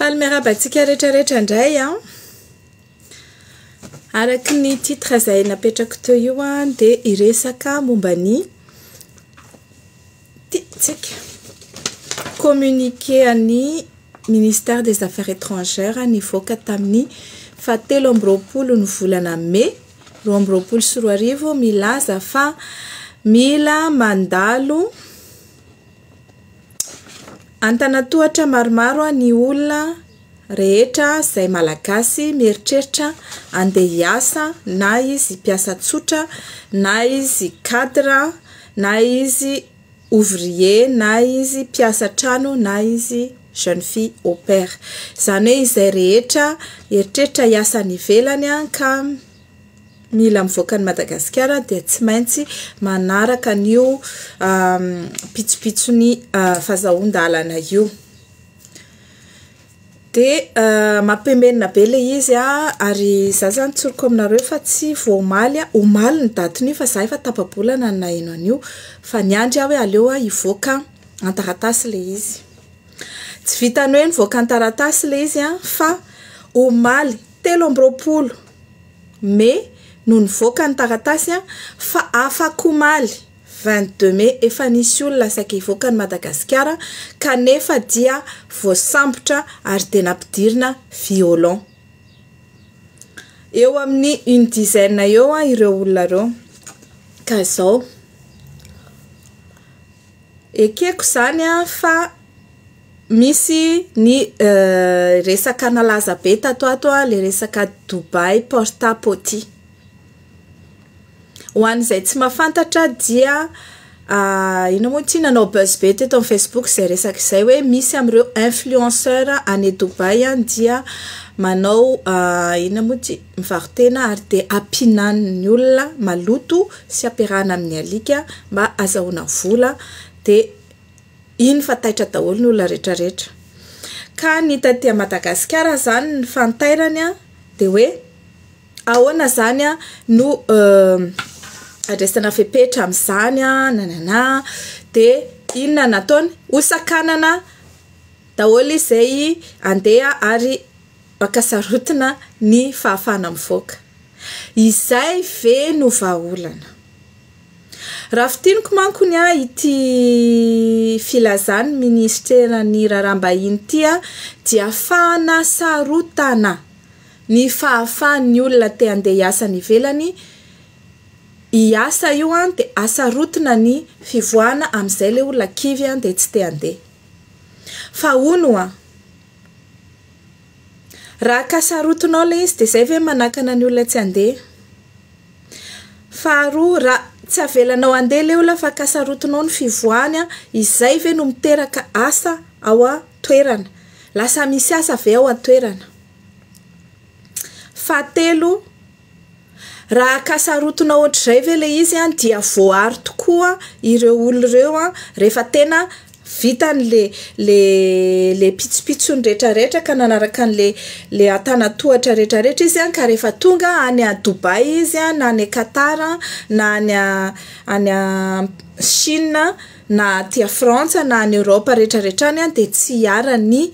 Faly miarahaba antsika rehetrarehetra indray an. Ah. Araka ny titre izay napetrako teo io an ah, dia hiresaka momba ny Tiantsika. Communiqué an'ny Ministère des Affaires étrangères nivoaka tamin'ny fahatelo amby roapolo ny volana Mey roa amby roapolo sy roa arivo milaza fa mila mandalo antanatohatra maromaro ny olona rehetra izay malagasy mieritreritra andeha hiasa na izy mpiasa tsotra na izy cadre na izy ouvrier na izy mpiasa trano na izy jeune fille au pair izany hoe izay rehetra eritreritra hiasa any ivelany an ka mila mivoaka an'i Madagasikara dia tsy maintsy manaraka an'io pitsopitsony fahazahoan-dalana io Dia mampiomehy be ilay izy an, ary izaho izany tsoriko aminareo fa tsy vao omaly, omaly ny datin'io fa izaho efa tapa-bolana no naheno an'io, fa niandry aho hoe aleo aho hivoaka an-taratasy ilay izy. Tsy vitan'ny hoe nivoaka an-taratasy ilay izy an, fa omaly telo amby roapolo mey no nivoaka ny taratasy an, fa afakomaly. 22 mai, efa nisy olona saika hivoaka an'i Madagasikara kanefa dia voasambotra ary dia nampidirina violon. Eo amin'ny une dizaine eo ireo olona ireo ka izao. Ekeko izany fa misy ny resaka nalaza be tato ho ato, ilay resaka Dubaï porta-potty. Ho an'izay tsy mahafantatra dia inona moa ity nanao buzz be teto amin'ny Facebook izay resaka izay hoe misy amin'ireo influenceurs any Dubaï any dia manao inona moa ity mivaro-tena ary dia ampihinan'ny olona maloto sy ampiarahana amin'ny alika mba azahoana vola dia iny fa taitra daholo ny olona rehetra rehetra. Ka ny taty Madagasikara izany ny fantairany dia hoe. Ahoana zany no andraisana fepetra amin'izany nanana de inona no ataony hosakanana daholo izay andeha ary mpaka sarotina ny fahafahana mivoaka izay ve no vahaolana raha fintiniko manko ny ahy ity filazan'ny minisiteran'ny raharaham-bahiny ity dia fahana sarotana Ny fahafahan'ny olona te handeha hiasa any ivelany hiasa io dia asarotina ny fivoahana amin'izay ilay olona kivy dia tsy te handeha. Fa hono hoa, raha ka sarotinao ilay izy dia izay ve manakana ny olona tsy handeha? Faharoa, raha tsy avelanao handeha ilay olona fa ka sarotinao ny fivoahany, izay ve no miteraka asa ao an-toerana? Lasa misy asa ve ao an-toerana? Fahatelo, raha ka sarotiny ohatr'izay ve ilay izy dia voaaro tokoa ireo olona ireo rehefa tena vitany ilay ilay ilay pitsopitsony rehetrarehetra ka nanaraka an'ilay ilay antanan-tohatra rehetrarehetra izy ka rehefa tonga any Dubaï izy na any Qatar na any any Chine na aty Frantsa na any Eoropa rehetrarehetra any dia tsy hiharan'ny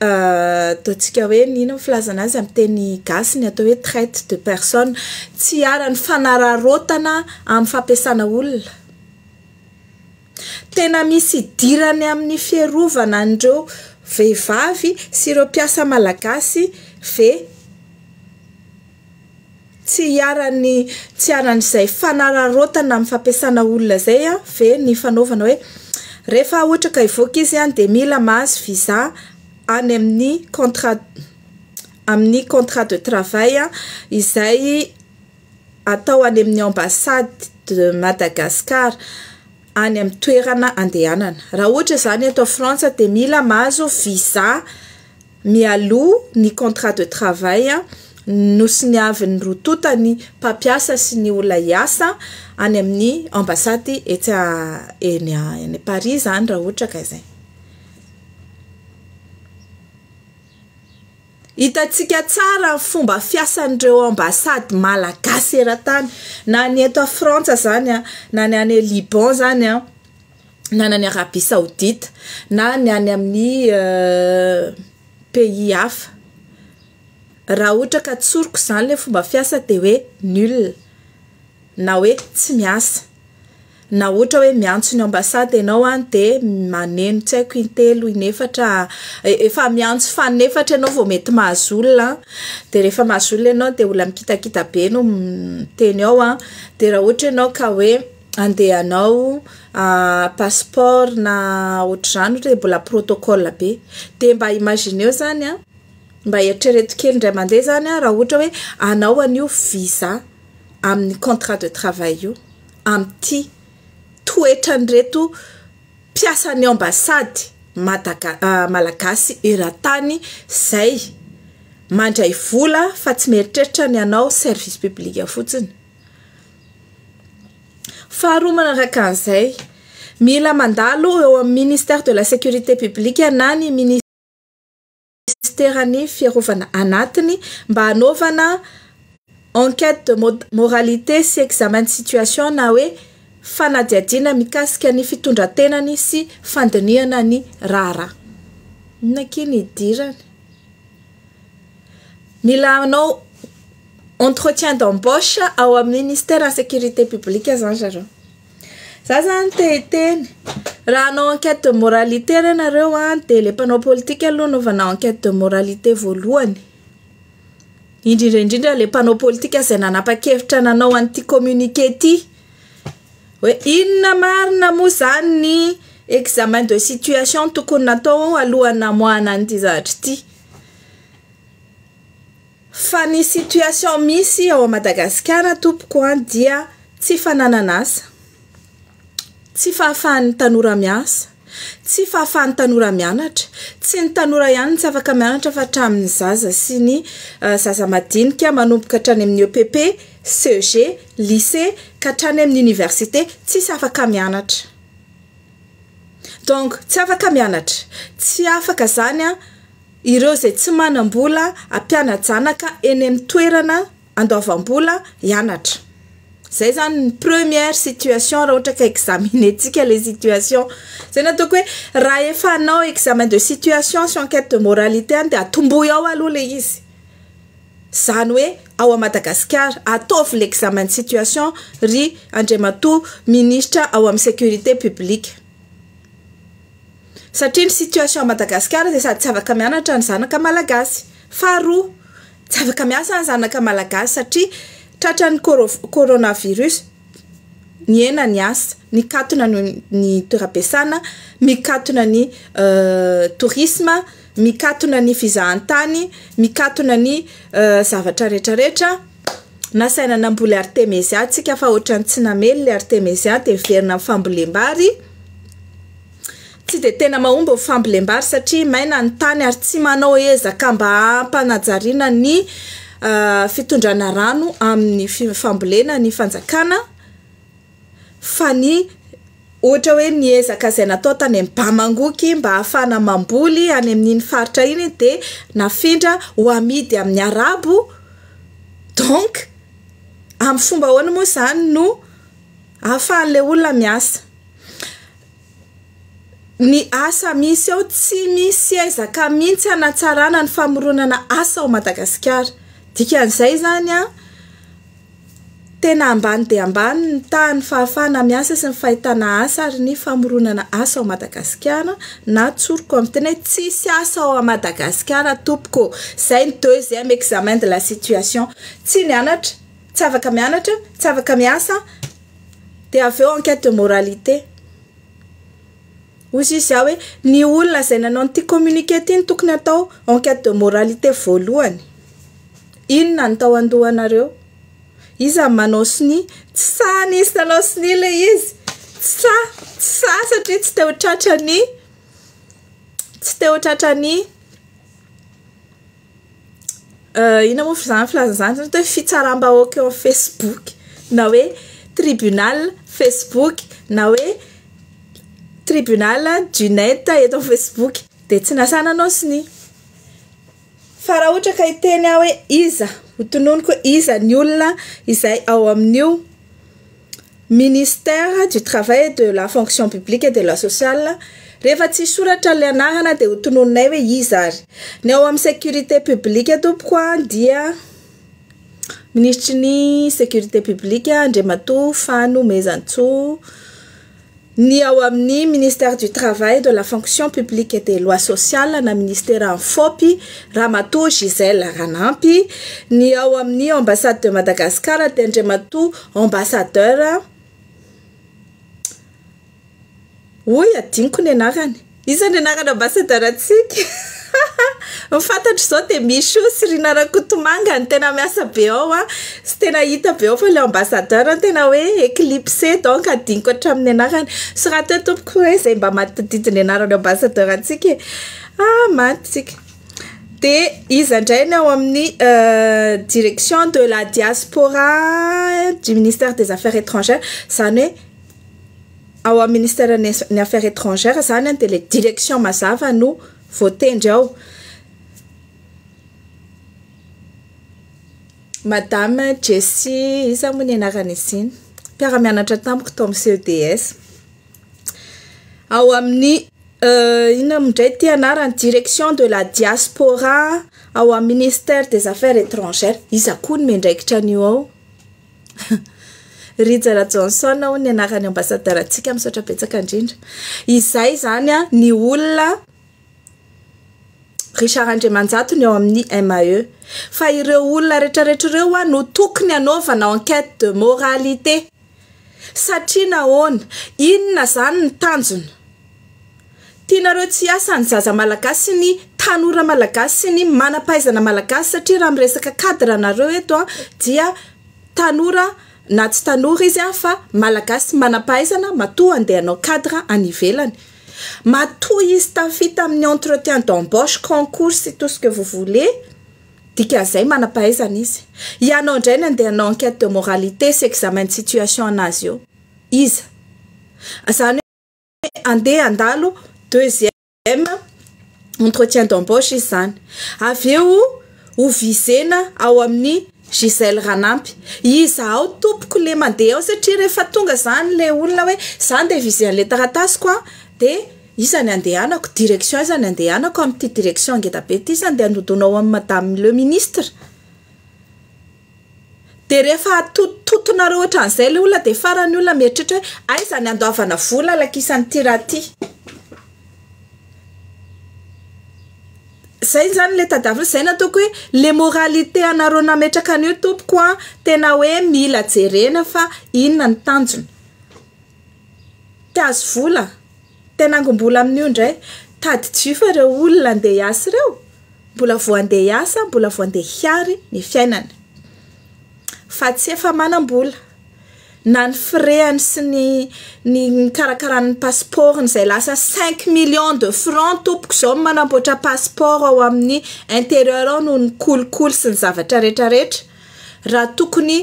Ataontsika hoe ny inona ny filazana azy amin'ny teny gasy ny atao hoe traite de personne, tsy iharan'ny fanararaotana amin'ny fampiasana olona. Tena misy idirany amin'ny fiarovana an'ireo vehivavy sy ireo mpiasa malagasy ve? Tsy iharan'ny tsy iharan'izay fanararaotana amin'ny fampiasana olona izay ve ny fanaovana hoe rehefa ohatra ka hivoaka izy dia mila mahazo visa any amin'ny contrat amin'ny contrat de travail izay atao any amin'ny ambassade de Madagascar any amin'ny toerana andehanana. Raha ohatra izany eto Frantsa dia mila mahazo visa. mialoha ny contrat de travail nosoniavin'ny roa tonta ny mpampiasa sy ny olona hiasa any amin'ny ambasady etsy eny any Paris izany raha ohatra ka izay. Hitantsika tsara ny fomba fiasan'ireo ambasady malagasy eran-tany na ny eto Frantsa izany na ny any Liban izany na any Arabie Saoudite na ny any amin'ny pays hafa, raha ohatra ka tsoriko izany ilay fomba fiasa dia hoe nul na hoe tsy miasa, na ohatra hoe miantso ny ambassade ianao dia maneno tsy haiko intelo inefatra, efa miantso fanefatra ianao vao mety mahazo olona dia rehefa mahazo olona ianao dia olona mikitakita be no miteny ao, dia raha ohatra ianao ka hoe. andehanao passeport na ohatr'izany ohatra hoe mbola protocole be dia mba imagineo zany a mba eritrereto kely indray mandeha zany a raha ohatra hoe anao anio visa amin'ny contrat de travail io amin'ity toetran'ireto mpiasan'ny ambassade madaga- malagasy eran-tany izay mandray vola fa tsy mieritreritra ny anao service public fotsiny Faharoa manaraka an'izay, mila mandalo eo amin'ny ministère de la sécurité publique na ny minisiteran'ny fiarovana anatiny mba hanaovana enquête de moralité sy examen de situation na hoe fanadihadiana mikasika ny fitondran-tenany sy fandinihana ny raharaha. Inona akia ny idirany? Mila hanao entretien d'embauche ao amin'ny ministère sécurité publique zany zareo. Za zany te hiteny, raha hanao enquête de moralité re nareo an, dia le mpanao politika aloha anaovana enquête de moralité voalohany, indrindra indrindra le mpanao politika izay nanapa-kevitra nanao an'ity communiqué ity. Hoe inona marina moa izany ny examen de situation tokony natao alohan'ny namoahana an'ity zavatra ity fa ny situation misy ao Madagasikara tompoko an dia tsy fananana asa, tsy fahafahan'ny tanora miasa, Tsy fahafahan'ny tanora mianatra. Tsy ny tanora ihany no tsy afaka mianatra fa hatramin'ny zaza sy ny zaza madinika manomboka hatrany amin'ny EPP, CEG, lycée ka hatrany amin'ny université tsisy afaka mianatra. Donc tsy afaka mianatra. Tsy afaka izany ireo izay tsy manam-bola hampiana-janaka eny amin'ny toerana. andoavam-bola hianatra. Zay zany ny première situation raha ohatra ka examiner-tsika le situation. Zay no ataoko hoe raha efa hanao examen de situation sy enquête de moralité any de atombohy ao aloha le izy. Zany hoe ao à Madagasikara ataovy le examen de situation ry Andriamatoa ministra ao amin'ny sécurité publique. Satria ny situation à Madagasikara dia sady tsy afaka mianatra ny zanaka malagasy. Faharoa, Tsy afaka miasa ny zanaka malagasy satria tratran'ny coronavirus, nihena ny asa, nikatona ny toeram-piasana, mikatona ny tourisme, mikatona ny fizahantany, mikatona ny zavatra rehetra rehetra. Nasaina namboly artemezia isika fa ohatran'ny tsy namely ilay artemezia dia heverina amin'ny fambolem-bary. Tsy dia tena mahomby ny fambolem-bary satria maina ny tany ary tsy manao ezaka mba hampanajariana ny fitondrana rano amin'ny fambolena ny fanjakana fa ny ohatra hoe ny ezaka izay natao tany amin'ny Bamangoky mba hahafahana mamboly any amin'iny faritra iny dia nafindra ho amidy amin'ny Arabo donc amin'ny fomba ahoana moa izany no ahafahan'ilay olona miasa? Ny asa misy ao tsy misy ezaka mihitsy hanatsarana ny famoronana asa ao Madagasikara. Dikan'izay izany an, tena ambany dia ambany ny tahan'ny fahafahana miasa sy ny fahitana asa ary ny famoronana asa ao Madagasikara na tsoriko amin'ny teny hoe tsisy asa ao Madagasikara tompoko. Izay ny deuxième examen de la situation. Tsy nianatra, tsy afaka mianatra, tsy afaka miasa. dia avy eo enquête de moralité. Hoy izy zah hoe ny olona izay nanao an'ity communiqué ity no tokony atao enquête de moralité voalohany. Inona no tao an-dohanareo? Iza no manao sonia? Tsy sahy nisy nanao sonia ilay izy. Tsy sahy, tsy sahy satria tsy te ho tratra ny, tsy te ho tratra ny. inona moa izany filaza izany ohatry ny hoe fitsaram-bahoaka eo amin'ny facebook na hoe tribunal facebook na hoe tribunal du net eto amin'ny facebook dia tsy nasana anao sonia fa raha ohatra ka hiteny aho hoe iza hotononiko hoe iza ny olona izay ao amin'io Ministère du travail et de la fonction publique et de la sociale, rehefa tsy soratra ilay anarana dia ho tononinay hoe iza ary. Ny ao amin'ny sécurité publique tompoko a dia minisitry ny sécurité publique Andriamatoa Fano Mezantsoa. Ny ao amin'ny Ministère du Travail, de la Fonction Publique et des Lois Sociales na Minisiteran'ny Fôpy, Ramatoa Gisèle Ranampy, ny ao amin'ny Ambassade de Madagascar dia Andriamatoa Ambassadeur, hoy, adinoko ny anarany. Iza ny anarana ambassadeur ntsika? Ny fantatro zao de Michou sy Rinah Rakotomanga no tena miasa be ao an, sy tena hita be ao fa le ambassadeur no tena hoe eclipsé donc adinoko hatramin'ny anarany, soraty eo tompoko hoe zay mba mahatadidy ny anarana ambassadeur ntsika e, ah maty tsika. De iza ndray ny ao amin'ny direction de la diaspora du ministère des affaires étrangères zany hoe. ao amin'ny ministère ny affaires étrangères izany dia ilay direction mazava no voatendry ao madame Jessie iza moa ny anarany izy iny? mpiara-mianatra tamiko tao amin'ny CEDS ao amin'ny inona moa indray ity anarany direction de la diaspora ao amin'ny ministère des affaires étrangères iza koa no miandraikitra an'io ao? Rija Rajohonson hono ny anaran'ny ambasadarantsika, misaotra betsaka indrindra. Izay izany ny olona Richard Andriamanjato ny ao amin'ny MAE. Fa ireo olona rehetrarehetra ireo no tokony hanaovana enquête de moralité. Satria nahoana? Inona izany ny tanjona? Tianareo tsy hiasa ny zaza malagasy sy ny tanora malagasy sy ny manam-pahaizana malagasy satria raha miresaka cadre nareo eto an dia tanora na tsy tanora izy an fa malagasy manam-pahaizana matoa andeha hanao cadre any ivelany matoa izy tafita amin'ny entretien d'embauche concours sy tout ce que vous voulez dikan'izay manam-pahaizana izy ianao indray ny andeha hanao enquête de moralité sy examen de situation anazy eo iza izany andeha handalo deuxième entretien d'embauche izy zany avy eo ho vizena ao amin'ny Gisèle Ranampi izaho tompoko le mandeha ao satria rehefa tonga zany le olona hoe za ndeha viser an'le taratasiko a de iza ny andehanako direction iza ny andehanako amin'ity direction ngeda be ity iza ny andeha hanodona ao amin'i madame le ministre Dia rehefa atotitotonareo ohatran'izay ilay olona dia farany ny olona mieritreritra hoe aiza ny handoavana vola halakisan'ity raha ity. Izay izany ilay tadiavina, izay no ataoko hoe le moralité anareo nametraka an'io tompoko an, tena hoe mila jerena fa inona ny tanjona. Te hahazo vola. Te hanangom-bola amin'io indray. Tadidio fa ireo olona handeha hiasa ireo, mbola vao handeha hiasa, mbola vao handeha hiary ny fiainany. Fa tsy efa manam-bola. Na ny frais-ny sy ny ny nikarakarany ny passeport-ny izay lasa cinq millions de francs tompoko izao ny manamboatra passeport ao amin'ny interieur ao noho ny kolikoly sy ny zavatra rehetra rehetra. Raha tokony.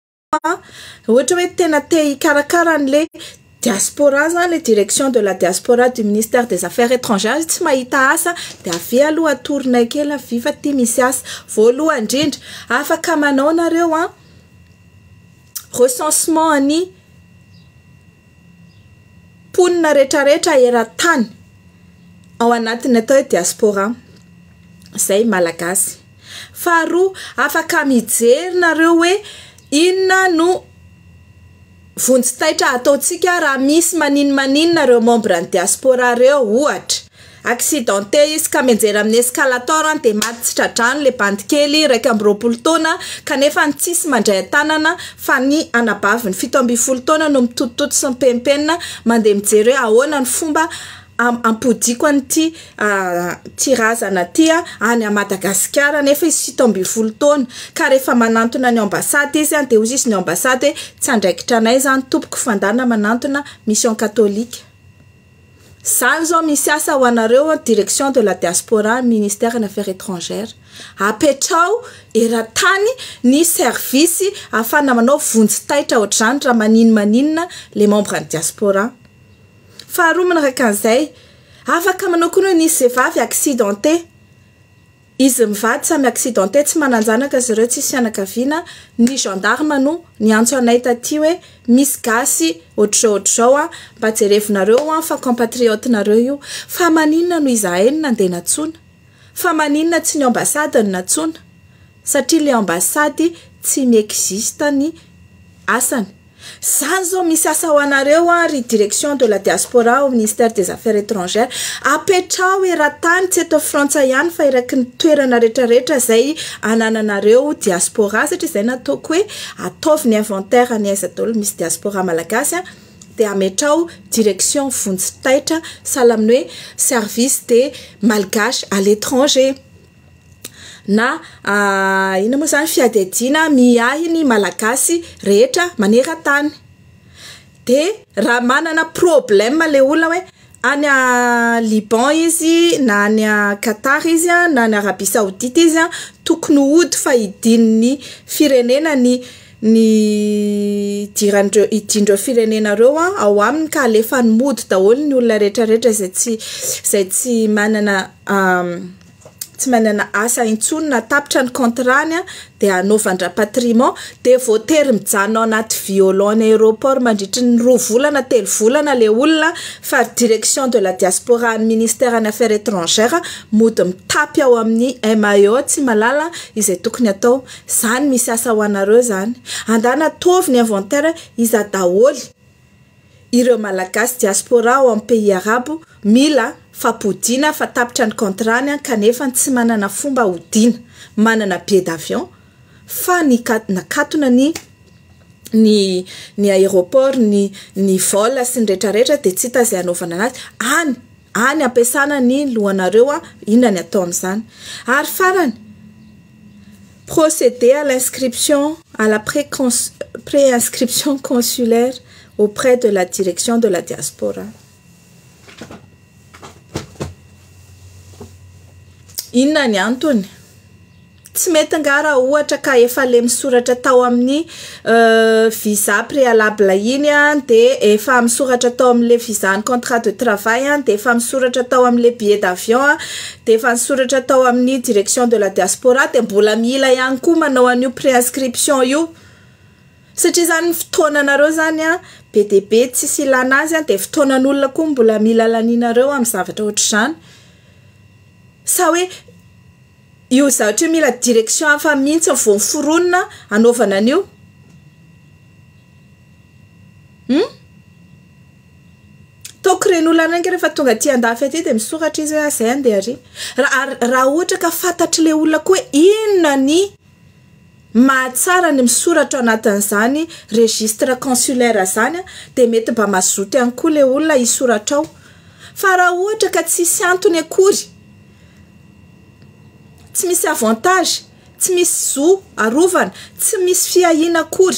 ohatra hoe tena te hikarakara an'le diaspora zany le direction de la diaspora du ministère des affaires étrangères tsy mahita asa dia avy eo aloha atoronay kely avy fa ty misy asa voalohany indrindra afaka manao nareo an recensement an'ny mponina retraretra eran-tany ao anatin'ny atao hoe diaspora izay malagasy Faharoa, afaka mijery nareo hoe inona no vonjy taitra hataontsika raha misy manin maninona reo membre ny diaspora reo ohatra accidenté izy ka mianjera amin'ny escalator an dia maty tsy tra-drano le bandy kely iraika amby roapolo taona kanefa ny tsisy mandray an-tanana fa ny anabaviny fito ambin'ny folo taona no mitotototo sy mipenipenina mandeha mijery hoe ahoana ny fomba am ampodiako an'ity ty razana ty a any a Madagasikara nefa izy fito ambin'ny folo taona ka rehefa manantona ny ambasady izy a de hozy izy ny ambasady hoe tsy andraikitra anay zany tompoko fandana manantona mission katolika zany zao misy asa ho anareo direction de la diaspora ministère any affaire etrangère apetraho eran-tany ny service afana manao vonjy taitra ohatr'izany raha maninn maninona le membre any diaspora Faharoa manaraka an'izay, afaka manao koa ny vehivavy accidenté, izy mivady samy accidenté tsy manan-janaka zareo tsisy fianakaviana, ny gendarme no niantso anay taty hoe misy gasy ohatr'izao ohatr'izao an, mba jerevonareo an fa compatriote-nareo io, fa maninona no izahay no nandeha nantsoina? Fa maninona tsy ny ambassade no nantsoina? Satria ilay ambassade tsy mi-existe ny asany. Zany zao misy asa ho anareo an ry direction de la diaspora ao ministère des affaires étrangères, apetraho eran-tany tsy eto Frantsa ihany fa eraky ny toerana rehetra rehetra zay anananareo diaspora satria zay no ataoko hoe ataovy ny inventaire any aiza daholo misy diaspora malagasy an, dia ametraho direction vonjy taitra sahala amin'ny hoe service de malgache à l'étranger na inona moa izany fiadiadiana miahy ny malagasy rehetra maneran-tany dia raha manana problème ilay olona hoe any Liban izy na any Qatar izy na any Arabie Saoudite izy tokony hody fa hidin'ny firenena ny ny idiran'ireo idian'ireo firenena ireo ao aminy ka alefany mody daholo ny olona rehetra rehetra izay tsy izay tsy manana tsy manana asa intsony na tapitra ny contrat-ny a de anaovan-dRapatriement de voatery mijanona ao anaty violon any aéroport mandritry ny roa volana telo volana le olona fa ry direction de la diaspora any ministère any affaires étrangères mody mitapy ao amin'ny MAEO tsy mahalala izay tokony atao Zany misy asa ho anareo zany. Andana ataovy ny inventaire iza daholy ireo malagasy diaspora ao am pays arabo mila fampodiana fa tapitra ny contrat ny an kanefa tsy manana fomba hodiana manana billet d'avion fa ny nakatona ny ny ny aeroport ny ny vol sy ny rehetra rehetra dia tsy hita izay hanaovana anazy any any ampiasana ny lohanareo an inona ny ataon'izany ary farany Procéder à l'inscription à la pré-inscription consulaire auprès de la Direction de la Diaspora. Inona ny antony? Tsy mety angaha raha ohatra ka efa le misoratra tao amin'ny visa préalable iny an de efa misoratra tao amin'le visa ny contrat de travail an de efa misoratra tao amin'le billet d'avion an de efa nisoratra tao amin'ny direction de la diaspora de mbola mila ihany koa manao an'io préinscription io satria zany ny fotoananareo zany an be dia be tsisy ilana azy an de fotoanan'olona koa mbola mila lanianareo amin'ny zavatra ohatr'izany sa hoe Io zavatra io mila direction hafa mihitsy vao miforonina hanaovana an'io hum! Toky ireny olona ireny angah rehefa tonga aty andafy aty dia misoratra izy hoe aza hay andeha ary raha ohatra ka fantatr'ilay olona koa hoe inona ny Mahatsara ny misoratra ao anatin'izany registre consulaire izany dia mety mba mazoto ihany koa ilay olona hisoratra ao. Fa raha ohatra ka tsy hisy antony akory, tsy misy avantage, tsy misy zo arovana, tsy misy fiahiana akory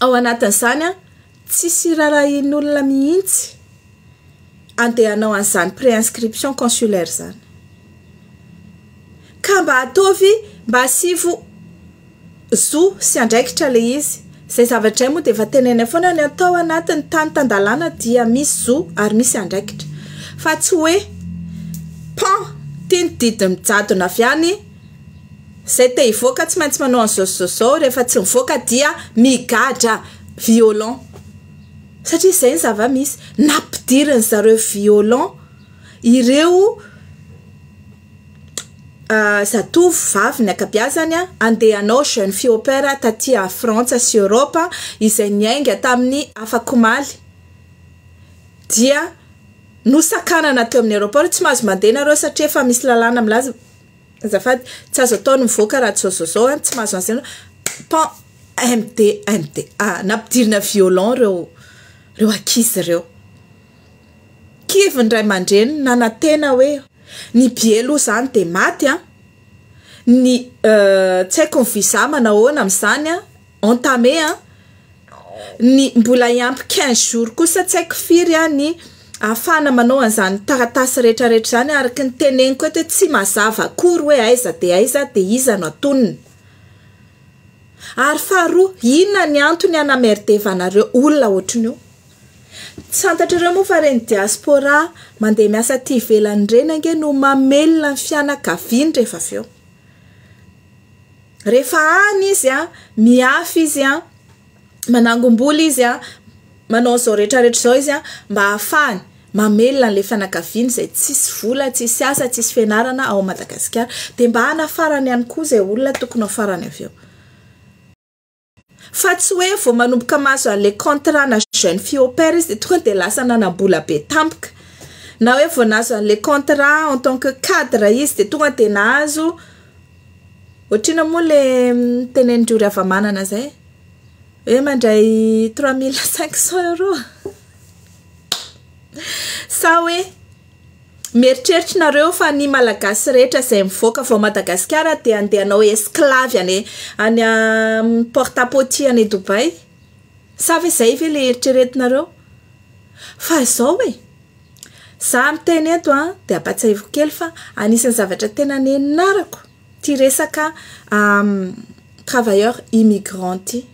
ao anatin'izany, Tsisy rarahin'olona mihitsy andeha hanao an'izany préinscription consulaire izany. Ka mba ataovy mba asivo zo sy andraikitra ilay izy. Izay zavatra izay moa dia efa tenenina foana ny atao anatin'ny tany tan-dalàna dia misy zo ary misy andraikitra. Fa tsy hoe pan ity ny didy mijadona avy any, izay te hivoaka tsy maintsy manao an'izao sy izao izao, rehefa tsy mivoaka dia migadra. violon satria izay ny zava-misy, nampidirin-dry zareo violon ireo zatovo vavy ny ankabiazany handeha hanao jeune fille au pair taty Frantsa sy Eoropa izay niainga tamin'ny afak'omaly dia nosakanana teo amin'ny aeroport, tsy mahazo mandeha nareo satria efa misy lalàna milaza. Azafady, tsy azo atao ny mivoaka raha tsy zao zao an, tsy mahazo an'izay anao, pan, MD, MD, ah, nampidirina violon reo, reo ankizy reo, kivy ny ray aman-dreniny nanantena hoe, ny bye aloha zany dia maty an, ny, euh, tsy haiko ny visa manao ahoana amin'izany an, entamé an, ny mbola hiampy quinze jours kosa tsy haiko firy an ny ahafahana manao an'izany taratasy rehetra rehetra izany araka ny teneniko eto hoe tsy mazava akory hoe aiza dia aiza dia iza no atonina ary faharoa inona ny antony hanamerdevanareo olona ohatriny io tsy fantatrareo moa fa ireny diaspora mandeha miasa aty ivelany ireny ange no mamelona ny fianakaviany rehefa avy eo Rehefa any izy an, miafy izy an, manangom-bola izy an, manao an'izao rehetra rehetra izao izy an, mba hahafahany mamelona an'ilay fianakaviany izay tsisy vola, tsisy asa, tsisy fianarana ao Madagasikara. Dia mba hanafarany ihany koa izay olona tokony hafarany avy eo. Fa tsy hoe vao manomboka mahazo an'ilay contrat na jeune fille au pair izy dia tonga dia lasa nanam-bola be tampoka. Na hoe vao nahazo an'ilay contrat en tant que cadre izy dia tonga dia nahazo, ohatr'inona moa ilay tenenin-dry Ravamanana izay? Hoe mandray trois mille cinq cents euros? Sa hoe. Mieritreritra nareo fa ny malagasy rehetra zay mivoaka vao Madagasikara dia andeha hanao esclave any any amin'ny porte à poty any Dubaï? Sa ve zay ve le eritreretinareo? Fa zao e! Za miteny eto an dia ampatsahiviko kely fa anisan'ny zavatra tena nenarako ty resaka travailleurs immigrants ty,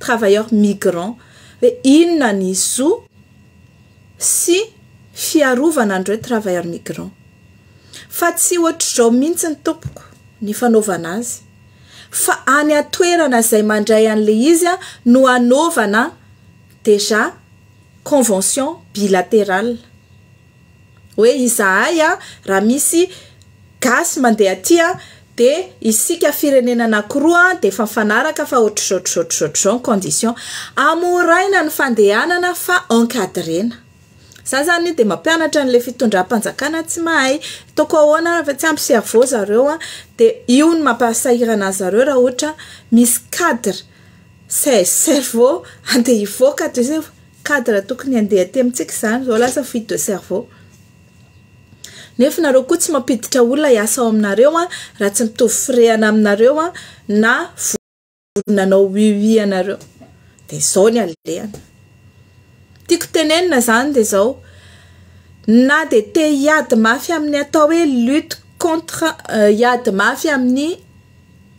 travailleurs migrants hoe inona ny zo sy fiarovana an'ireo travailleurs migrants. Fa tsy ohatr'izao mihitsy ny tompoko ny fanaovana azy fa any an-toerana izay mandray an'ilay izy no anaovana déjà convention bilatérale hoe izahay raha misy gasy mandeha aty Dia isika firenena anakiroa dia efa mifanaraka fa ohatr'izao ohatr'izao ohatr'izao ohatr'izao ny condition. Amoraina ny fandehanana fa encadrena. Za zany dia mampianatra an'ilay fitondram-panjakana tsy mahay. Ataoko ahoana raha fa tsy ampy cerveau zareo an. Dia io no mampahasahirana an zareo raha ohatra misy cadre ce cerveau andeha hivoaka de zay cadre tokony andeha aty amintsika izany izao lasa fuite de cerveau. Nefa nareo koa tsy mampiditra olona hiasa ao aminareo an, raha tsy mitovy firehana aminareo an, na vory nanao oui oui ianareo. Dia izao ny alehany. Tiako tenenina izany dia izao, na dia te hiady mafy amin'ny atao hoe lutte contre, hiady mafy amin'ny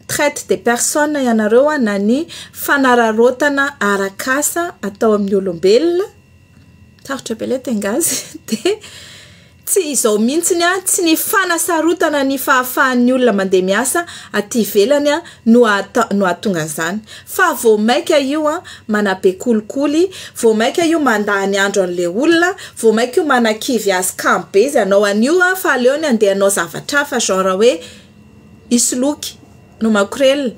traite des personnes ianareo an, na ny fanararaotana arak'asa atao amin'ny olombelona, Sarotra be ilay tengazy dia tsy izao mihitsiny a, tsy ny fanasarotana ny fahafahan'ny olona mandeha miasa aty ivelany a no ahata- no ahatonga an'izany fa vao maika io a manabe kolikoly, vao maika io mandany andro an'ilay olona, vao maika io manakivy azy kamo be izy hanao an'io a fa aleony handeha hanao zavatra hafa genre hoe hisoloky, hanao makorelina,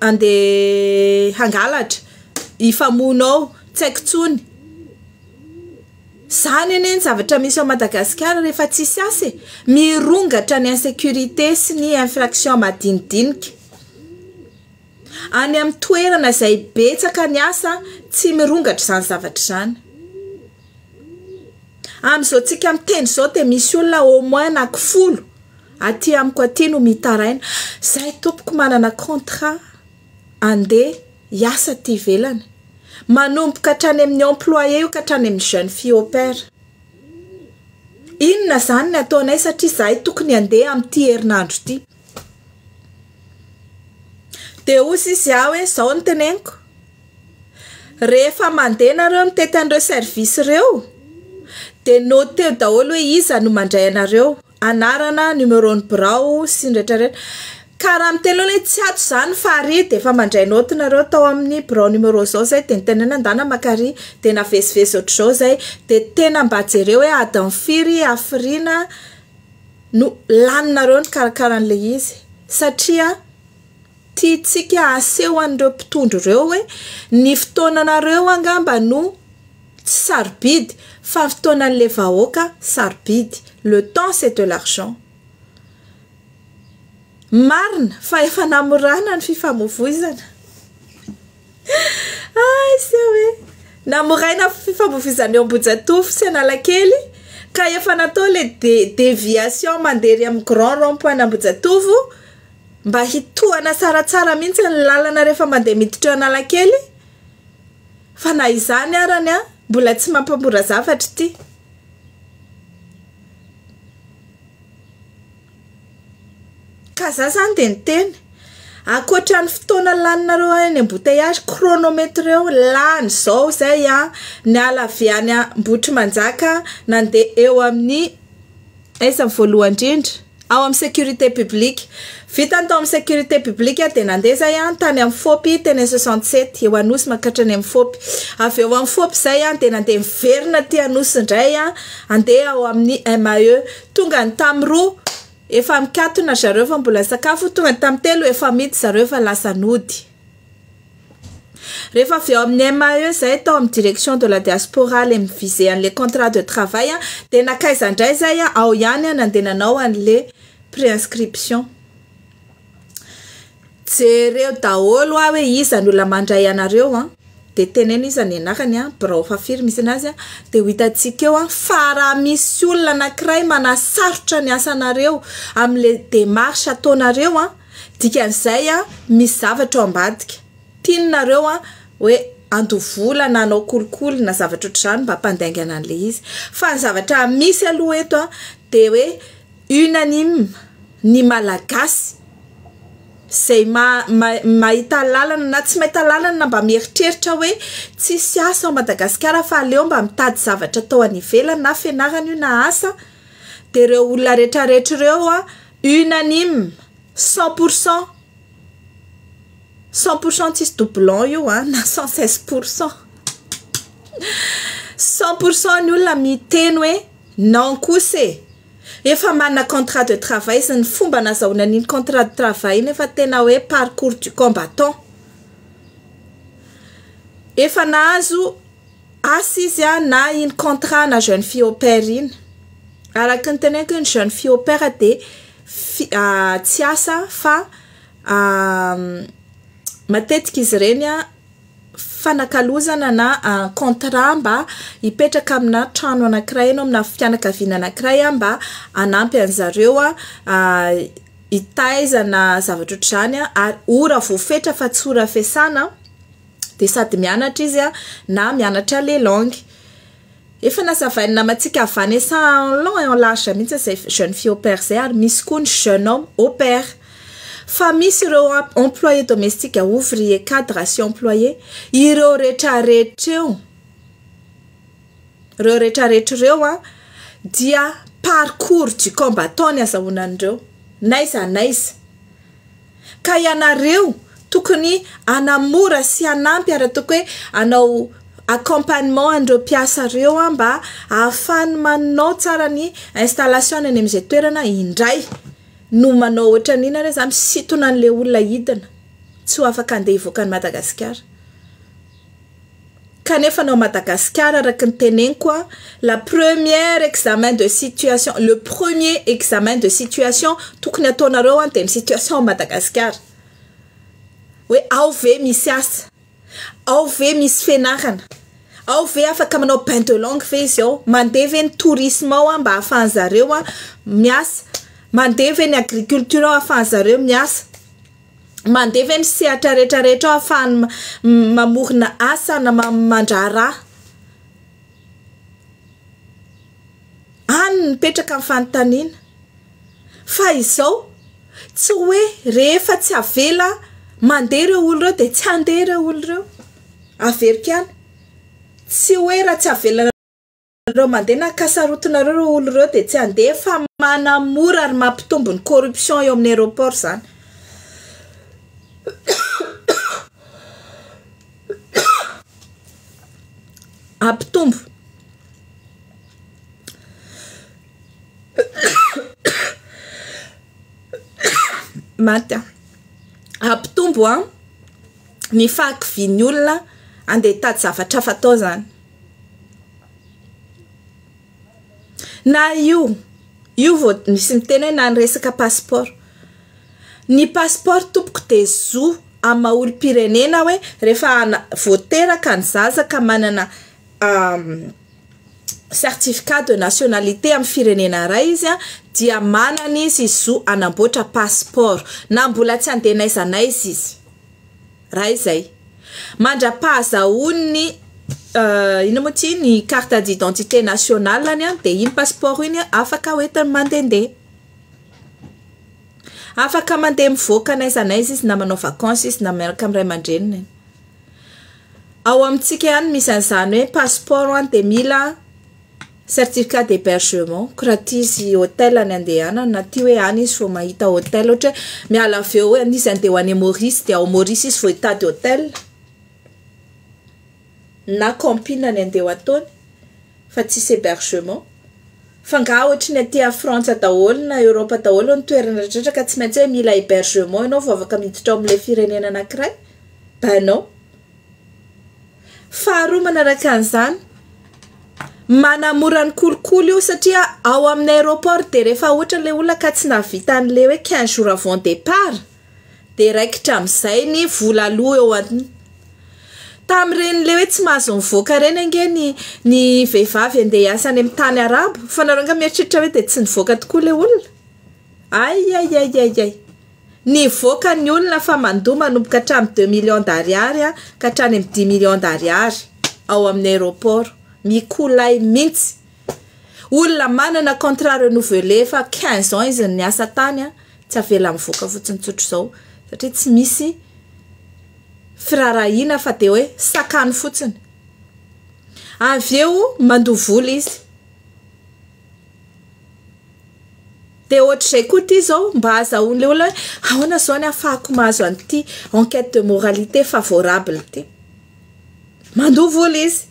handeha hangalatra. hifamono ao tsy haiko intsony zany anie ny zavatra misy ao Madagasikara rehefa tsisy asa e, mirongatra ny insécurité sy ny infraction madinidinika, any amin'ny toerana izay betsaka ny asa tsy mirongatra izany zavatra izany, amin'izao tsika miteny izao dia misy olona au moins anaky folo aty amiko aty no mitaraina, zay tompoko manana contrat. Andeha hiasa aty ivelany. Manomboka hatrany amin'ny employé io ka hatrany amin'ny jeune fille au pair. Inona izany ny ataonay satria izahay tokony handeha amin'ity herinandro ity. Dia hoy izy ahy hoe izao no teneniko, rehefa mandeha ianareo mitety an'ireo service ireo dia notez-o daholo hoe iza no mandray anareo. anarana, numéro ny birao sy ny retraretra ka raha miteny loatra hoe tsy ato izany fa ary dia efa mandray naoty nareo tao amin'ny birao numéro izao izay dia ny tenenana ndana maka ary dia navezivezy ohatr'izao izay dia tena mba jereo hoe adin'ny firy hafiriana no laninareo ny karakara an'ilay izy satria tiantsika aseho an'ireo mpitondra ireo hoe ny fotoananareo angamba no Tsy sarobidy fa fotoananle vahoaka sarobidy, le temps c'est de l'argent. Marina fa efa namorana ny fifamovoizana hay sy aho e! Namoraina fifamovoizana eo Ambohijatovo sy Analakely ka efa natao le deviation mandeha ery amin'ny grand rond point Ambohijatovo mba hitohana saratsara mihitsy ny lalana rehefa mandeha miditra eo Analakely. Fa na izany arany an, mbola tsy mampamora zavatra ity. Ka za zany dia niteny, akoatra ny fotoana laninareo any embouteillage, chronomètre eo, lany zao zay an, niala avy any Ambohitrimanjaka nandeha eo amin'ny Aiza ny voalohany indrindra? Ao amin'ny sécurité publique. Vita ny tao amin'ny sécurité publique aho dia nandeha izay an, tany amin'ny fopy teny amin'ny soixante sept, eo Anosy mankatrany amin'ny fopy. Avy eo amin'ny fopy izay an dia nandeha niverina aty Anosy indray an, handeha ao amin'ny MAE. Tonga ny tamin'ny roa efa mikatona ry zareo fa mbola nisakafo, tonga ny tamin'ny telo efa amidy ry zareo fa lasa nody. Rehefa avy eo amin'ny MAE zay tao amin'ny direction de la diaspora le mi-viser an'le contrat de travail a de nankaiza indray zay a ao ihany a nandeha nanao an'le préinscription jereo daholo hoa hoe iza ny olona mandray anareo a de teneno iza ny anarany a birao fahafiry misy anazy a de ho hitantsika eo a fa raha misy olona anankiray manasarotra ny asanareo amin'le démarche ataonareo a. Dikan'izay, misy zavatra ao ambadika. Tiany nareo hoe handoa vola na hanao kolikoly na zavatra ohatr'izany mba hampandaingana an'ilay izy. Fa ny zavatra misy aloha eto dia hoe unanime ny Malagasy izay mahita lalana na tsy mahita lalana na mba mieritreritra hoe tsisy asa ao Madagasikara fa aleo mba mitady zavatra atao any ivelany na fianarana io na asa dia ireo olona rehetra rehetra ireo Unanime, cent pour cent, cent pour cent tsisy doublon io an, na cent seize pour cent, cent pour cent ny olona miteny hoe non kosa e! efa manana contrat de travail izy, ny fomba nazahoana an'iny contrat de travail iny efa tena hoe parcours du combattant, efa nahazo. Asa izy a na iny contrat ana jeune fille au pair iny, araka ny teneniko iny jeune fille au pair de fi- tsy asa fa matetika izy ireny a fanakalozana na contrat mba hipetraka amina trano anankiray ianao amina fianakaviana anankiray mba hanampy an'i zareo hitaiza na zavatra ohatran'izany ary ora voafetra fa tsy ora fiasana. dia sady mianatra izy na mianatra le langue efa nazavain'ny namantsika Vanessa en long et en large mihitsy izay jeune fille au pair izay ary misy koa ny jeune homme au pair fa misy ireo employé domestique ouvrier cadre sy employé ireo rehetra rehetra eo ireo rehetra rehetra ireo an dia parcours du combattant ny azahoana an'ireo n'aiza n'aiza Ka ianareo tokony hanamora sy hanampy ary ataoko hoe hanao accompagnement an'ireo mpiasa ireo mba hahafahany manao tsara ny installation-ny any amin'izay toerana indray no manao ohatran'ny inona re za, misintona an'ilay olona hidina tsy ho afaka handeha hivoaka an'i Madagasikara. kanefa ny ao Madagasikara araka ny teneniko an, la première examen de situation, le premier examen de situation tokony ataonareo an dia ny situation ao Madagasikara hoe ao ve misy asa? ao ve misy fianarana? ao ve afaka manao bain de langue ve izy ao? mandeha ve ny tourisme ao an mba ahafahan'zareo an miasa? mandeha ve ny agriculture ao ahafahan'zareo miasa? mandefa eny sehatra rehetra rehetra ahafahany mamorona asa na mandraharaha any ny petraka ny fanontaniana fa izao tsy hoe rehefa tsy avela mandeha ireo olo ireo dia tsy handeha ireo olo ireo averiko ihany tsy hoe raha tsy avelana Nareo mandeha na kasarotinareo ireo olona ireo dia tsy handeha fa manamora ary mampitombo ny corruption eo amin'ny aeroport izany hampitombo maty aho hampitombo an ny fahakivian'ny olona handeha hitady zavatra hafa atao izany Na io, io vao misy miteny hoe na ny resaka passeport, ny passeport tompoko dia zo amin'ny maha olom-pirenena hoe rehefa ana- vao teraka ny zaza ka manana certificat de nationalité amin'ny firenena iray izy a dia manana izy zo hanamboatra passeport na mbola tsy handeha n'aiza n'aiza izy. Raha izay, mandra-pahazahoany inona moa ity ny carte d'identité nationale-ny dia iny passeport iny afaka hoentiny mandehandeha. Afaka mandeha mivoaka n'aiza n'aiza izy na manao vacance izy na miaraka amin'ny ray aman-dreniny. Ao amintsika ihany misy an'izany hoe passeport dia mila. Certificat d'hebergement, gratis hotel any andehanany na tia hoe any izy vao mahita hotel ohatra hoe miala avy eo any izy andeha ho any Maurice dia ao Maurice izy vao hitady hotel na camping ny andeha ho ataony fa tsisy hebergement fa nga ohatry ny aty frantsa daholo na Eoropa daholo ny toerana rehetra ka tsy maintsy hoe mila hebergement ianao vao afaka miditra ao amin'ilay firenena anankiray ben non Faharoa manaraka an'izany, manamora ny kolikoly io satria ao amin'ny aéroport dia rehefa ohatra ilay olona ka tsy nahavita an'ilay hoe quinze jours avant départ dia raikitra amin'izay ny vola aloa eo an- tamin'ireny ilay hoe tsy mahazo mivoaka ireny ange ny ny vehivavy andeha hiasa any amin'ny tany arabo fa nareo nga mieritreritra hoe dia tsy nivoaka tokoa ilay olona? Ay ay ay ay ay. Nivoaka ny olona fa mandoa manomboka hatramin'ny deux millions d'ariary ka hatrany amin'ny dix millions d'ariary ao amin'ny aéroport. Mikolay mintsy. Olona manana contrat renouvelé efa quinze ans izy niasa tany tsy avela mivoaka fotsiny tsotra izao satria tsy misy firaharahiana fa dia hoe sakano fotsiny. Avy eo mandoa vola izy. Dia ohatr'izay koa ity izao mba azahoan'ilay olona hoe ahoana izao no ahafahako mahazo an'ity enquête de moralité favorable ity. Mandoa vola izy.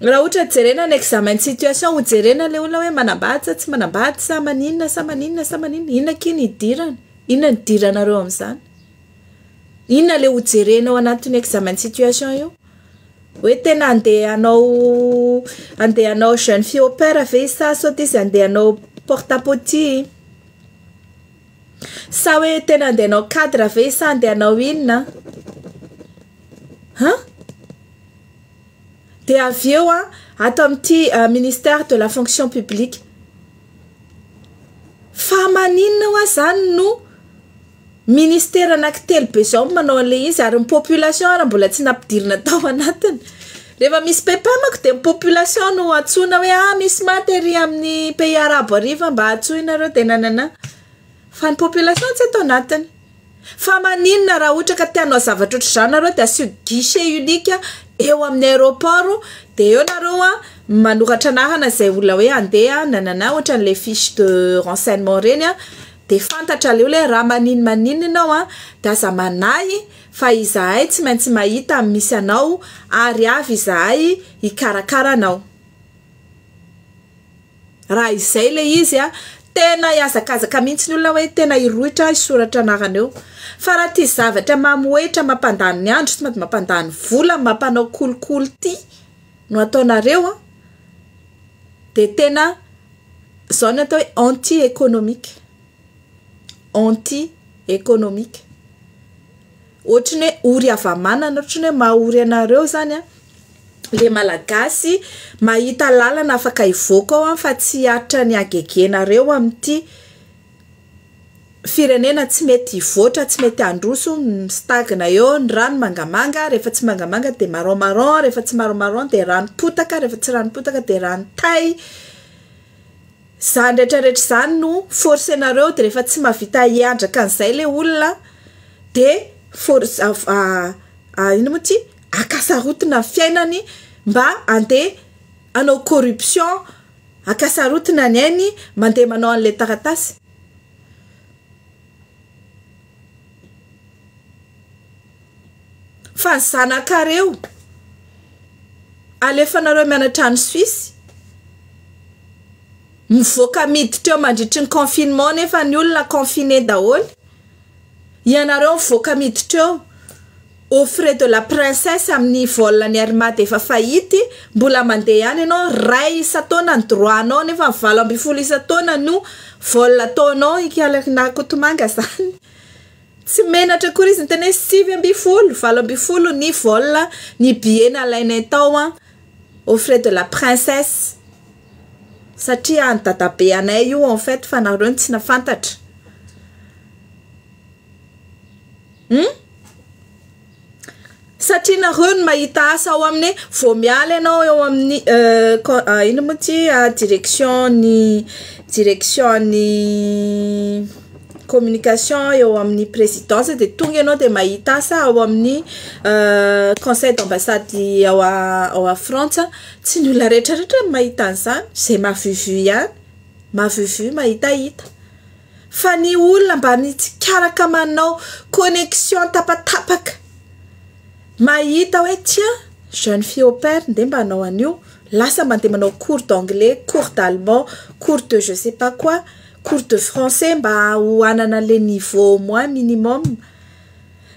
Raha ohatra jerena ny examen de situation ho jerena ilay olona hoe manambady sa tsy manambady sa maninona sa maninona sa maninona, inona akia no hidirany? Inona no hidiranareo amin'izany? Inona ilay ho jerena ao anatin'io examen de situation io? Hoe tena andeha hanao andeha hanao jeune fille au pair ve izy sa sao dia izy andeha hanao porte à potie? Sa hoe tena andeha hanao cadre ve izy sa andeha hanao inona? An? Dia avy eo an, ato amin'ity ministère de la fonction publique, fa maninona oa zany no. Ministera anaky telo be zao manao an'le izy ary ny population ary mbola tsy nampidirina tao anatiny. Rehefa misy pépin manko dia ny population no antsoina hoe ah misy maty ery amin'ny pays arabo ary fa mba antsoinareo dia nanana fa ny population tsy ato anatiny. Fa maninona raha ohatra ka te hanao zavatra ohatr'izany nareo dia asio guichet unique eo amin'ny aéroport dia eo nareo a manoratra anarana izay olona hoe andeha nanana ohatra an'le fiche de renseignement ireny a Dia fantatra aleo le raha maninn maninn ianao an, dia aza manahy fa izahay tsy maintsy mahita ny misy anao ary avy izahay hikarakara anao. Raha izay le izy an, tena hihazakazaka mihitsy ny olona hoe tena hirohitra hisoratra anarana eo. Fa raha ity zavatra mamohehitra mampandany ny andro sy mampandany vola mampanao kolikoly ity, no ataonareo an, dia tena izao no atao hoe anti economique, anti economique, ohatran'ny hoe ory hava-manana, ohatran'ny hoe mahory anareo izany an, ilay malagasy mahita lalana afaka hivoaka ao an, fa tsy hiaritra ny hagegenareo amin'ity Firenena tsy mety hivoatra, tsy mety handroso, mi-stagne eo ny rano mangamanga, rehefa tsy mangamanga dia marron marron, rehefa tsy marron marron dia ranom-potaka, rehefa tsy ranom-potaka dia ranotay, izany rehetra rehetra izany no force-nareo dia rehefa tsy mahavita hiandraka an'izay ilay olona dia force av- inona moa ity akasarotina ny fiainany mba handeha hanao corruption Aka sarotiny any any mandeha manao an'ilay taratasy. Fa ny zanakareo alefanareo mianatra any Suisse mivoaka miditra eo mandritry ny confinement nefa ny olona confiné daholo. Ianareo mivoaka miditra eo. Aux frais de la princesse amin'ny vol an'i Armada efa fahity, mbola mandeha ihany ianao, iray isan-taona ny droit anao nefa ny valo ambin'ny folo isan-taona no vol ataonao, Ikalahin'Rakotomanga zany tsy menatra akory izy niteny hoe sivy ambin'ny folo, valo ambin'ny folo ny vol, ny billet nalainay tao an, aux frais de la princesse satria an'i dadabe anay io en fait fa nareo no tsy nahafantatra. Hum? Satria nareo no mahita asa ao aminy hoe vao miala ianao eo amin'ny car- inona moa ty direction ny direction ny communication eo amin'ny presidence dia tonga ianao dia mahita asa ao amin'ny conseil d'ambassade ao a- ao a Frantsa, tsy ny olona rehetra rehetra no mahita an'izany, izay mahavuivui ihany, mahavuivui mahitahita. Fa ny olona mba mitsikaraka manao connexion tapatapaka mahita hoe tiens jeune fille au pair ndeha mba hanao an'io, lasa mandeha manao cours d'anglais, cours d'allemand, cours de je sais pas quoi, cours de français mba ho hanana an'ilay niveau au moins minimum.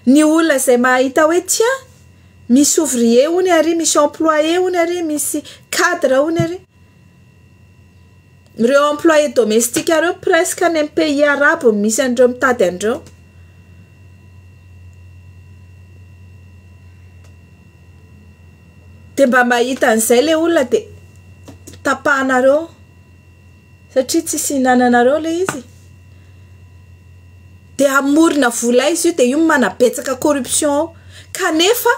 Ny olona izay mahita hoe tiens misy ouvrier hono ery, misy employé hono ery, misy cadre hono ery. ireo employé domestique ireo presque any amin'ny pays arabo no misy an'ireo mitady an'ireo dia mba mahita an'izay ilay olona dia tapahanareo satria tsisy ihinananareo ilay izy dia hamorona vola izy io dia io manabetsaka corruption ao kanefa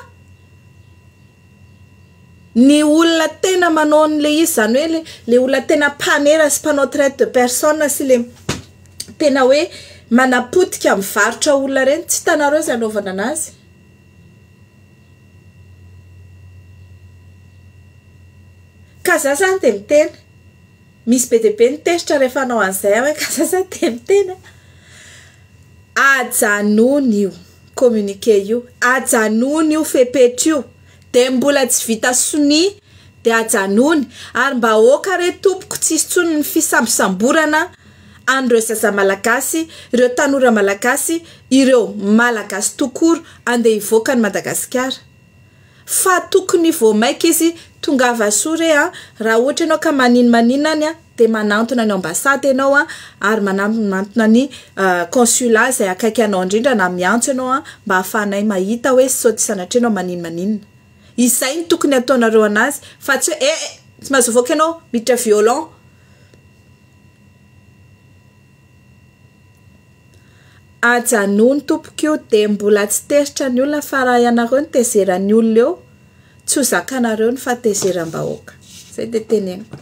Ny olona tena manao an'ilay izy, izany hoe ilay, ilay olona tena mpanera sy mpanao traite de personne sy ilay tena hoe manapotika mivarotra olona ireny, tsy hitanareo izay anaovana an'azy? Ka izaho izany dia miteny. Misy be dia be ny tezitra rehefa hanao an'izay aho hoe ka za zany dia miteny a! Ajanony io communiqué io, ajanony io fepetra io, dia mbola tsy vita sonia dia ajanony, ary mba aoka re tompoko tsy hisy intsony ny fisambosamborana an'ireo zaza malagasy, ireo tanora malagasy, ireo malagasy tout court andeha hivoaka an'i Madagasikara. Fa tokony vao maika izy tongava soa re a! Raha ohatra ianao ka manino manino any dia manantona ny ambassade ianao a! ary manantona ny consulat izay akaiky anao indrindra na miantso ianao a! mba ahafahanay mahita hoe sao tsy sanatria ianao manino manino. Izay no tokony hataonareo anazy fa tsy hoe eh! tsy mahazo avoaka ianao miditra violent. Ajanony tompoko io dia mbola tsy tezitra ny olona fa raha ianareo no tezeran'ny olona eo tsy ho zakanareo ny fahatezeram-bahoaka. Izay dia teneniko.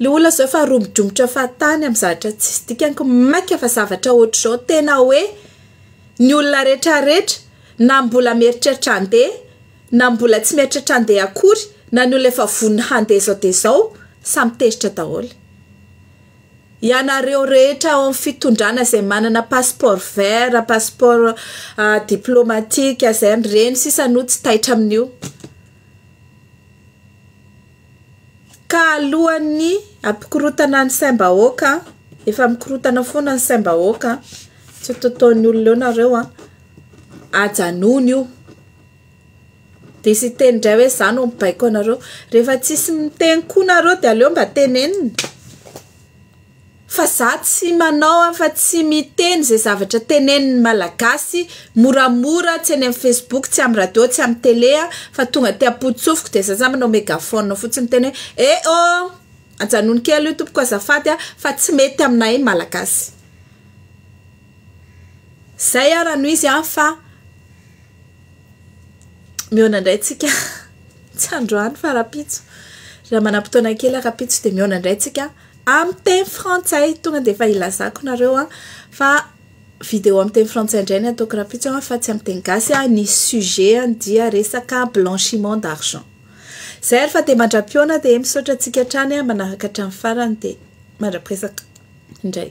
Ilay olona izao efa romodromotra fahatany amin'ny zavatra tsisy dikany koa mainka fa zavatra ohatr'izao tena hoe ny olona rehetra rehetra na mbola mieritreritra handeha Na ny mbola tsy miatratra andeha akory na ny olona efa vonona handeha izao dia izao samy tezitra daholo. Ianareo rehetra ao amin'ny fitondrana izay manana passeport vert, passeport diplomatique izay ireny sisa no tsy taitra amin'io. Ka alohan'ny hampikorotana ny saim-bahoaka, efa mikorotana foana ny saim-bahoaka, tsy totoan'ny olona eo nareo an. Ajanony io. Dia sy hiteny indray hoe izaho no mibaiko anareo. Rehefa tsisy miteny koa nareo dia aleo mba tenenina fa izaho tsy manao afa tsy miteny izay zavatra tenenin'ny Malagasy moramora tsy eny amin'ny Facebook, tsy amin'ny radio, tsy amin'ny tele fa tonga aty am-pontsofiko dia izaho izany manao megaphone fotsiny miteny hoe eh oh, ajanony kely io tompoko azafady a, fa tsy mety aminay Malagasy. Izay ary no izy fa. mihaona indray tsika tsy androany fa rapitso raha manam-potoana kely rapitso dia mihaona indray tsika amin'ny teny frantsay tonga dia efa ilazako nareo a fa video amin'ny teny frantsay indray ny ataoko rapitso a fa tsy amin'ny teny gasy a ny sujet-ny dia resaka blanchiment d'argent izay ary fa dia mandra-pihaona dia misaotra antsika hatrany a manaraka hatramin'ny farany dia mandra-piresaka indray